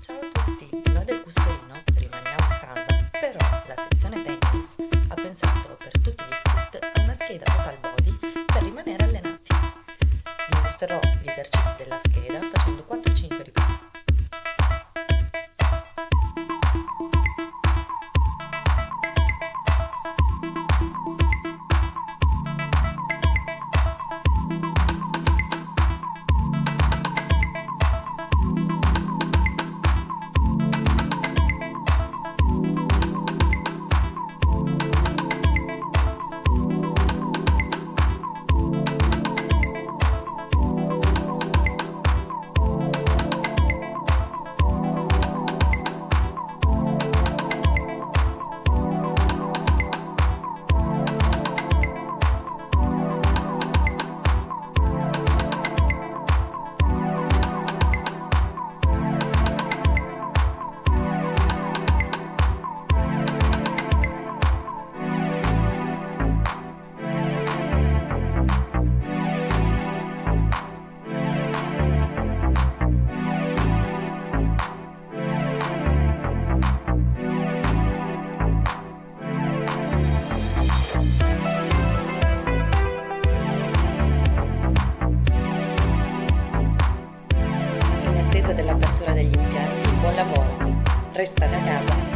Ciao a tutti, noi del Custodino rimaniamo a casa, però la sezione tennis ha pensato per tutti gli split una scheda total body per rimanere allenati. Vi mostrerò gli esercizi della scheda facendo dell'apertura degli impianti, buon lavoro. Restate a casa